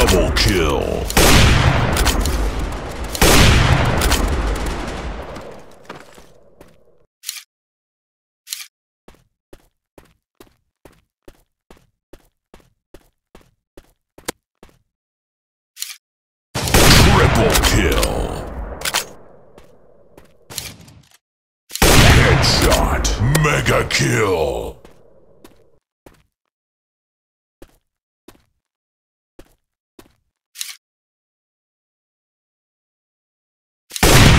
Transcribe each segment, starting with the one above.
Double kill. Triple kill. Headshot. Mega kill.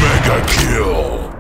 Mega kill.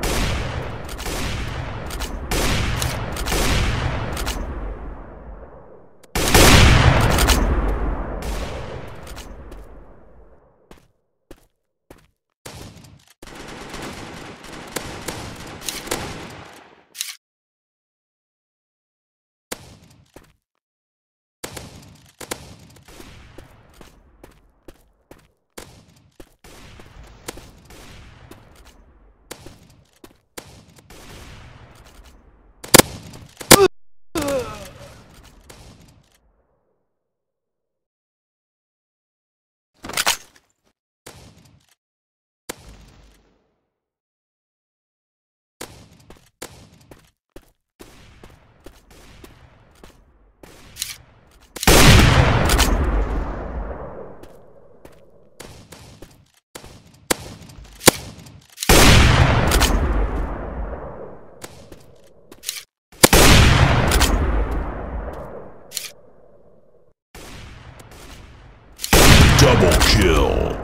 Double kill.